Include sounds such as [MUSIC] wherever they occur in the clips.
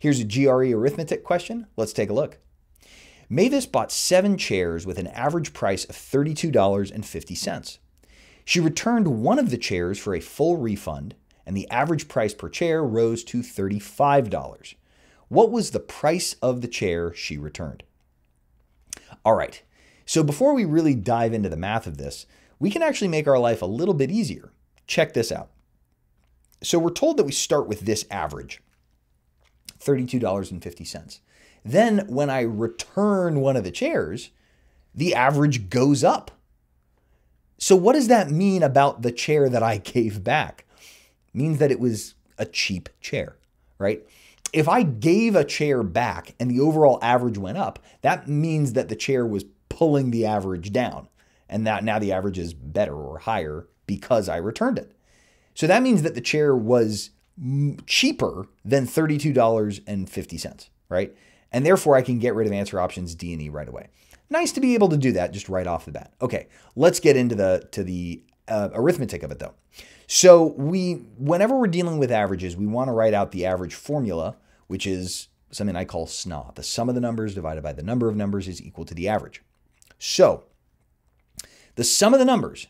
Here's a GRE arithmetic question. Let's take a look. Mavis bought seven chairs with an average price of $32.50. She returned one of the chairs for a full refund, and the average price per chair rose to $35. What was the price of the chair she returned? All right, so before we really dive into the math of this, we can actually make our life a little bit easier. Check this out. So we're told that we start with this average $32.50. Then when I return one of the chairs, the average goes up. So what does that mean about the chair that I [LAUGHS] gave back? It means that it was a cheap chair, right? If I gave a chair back and the overall average went up, that means that the chair was pulling the average down and that now the average is better or higher because I returned it. So that means that the chair was cheaper than $32.50, right? And therefore I can get rid of answer options D and E right away. Nice to be able to do that just right off the bat. Okay, let's get into the to the uh, arithmetic of it though. So we whenever we're dealing with averages, we want to write out the average formula, which is something I call SNA. The sum of the numbers divided by the number of numbers is equal to the average. So the sum of the numbers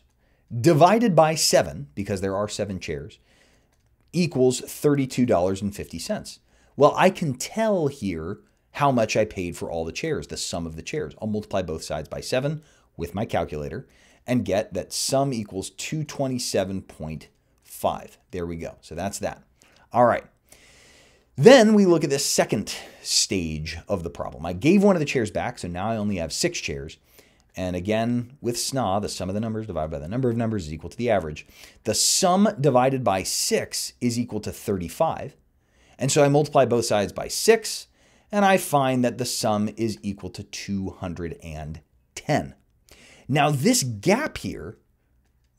divided by 7, because there are 7 chairs, equals $32.50. Well, I can tell here how much I paid for all the chairs, the sum of the chairs. I'll multiply both sides by 7 with my calculator and get that sum equals 227.5. There we go. So that's that. All right. Then we look at the second stage of the problem. I gave one of the chairs back, so now I only have six chairs. And again, with SNA, the sum of the numbers divided by the number of numbers is equal to the average. The sum divided by 6 is equal to 35. And so I multiply both sides by 6, and I find that the sum is equal to 210. Now, this gap here,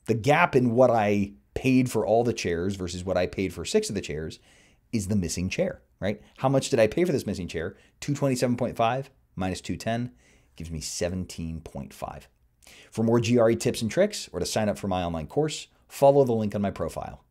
the gap in what I paid for all the chairs versus what I paid for six of the chairs, is the missing chair, right? How much did I pay for this missing chair? 227.5 minus 210 gives me 17.5. For more GRE tips and tricks or to sign up for my online course, follow the link on my profile.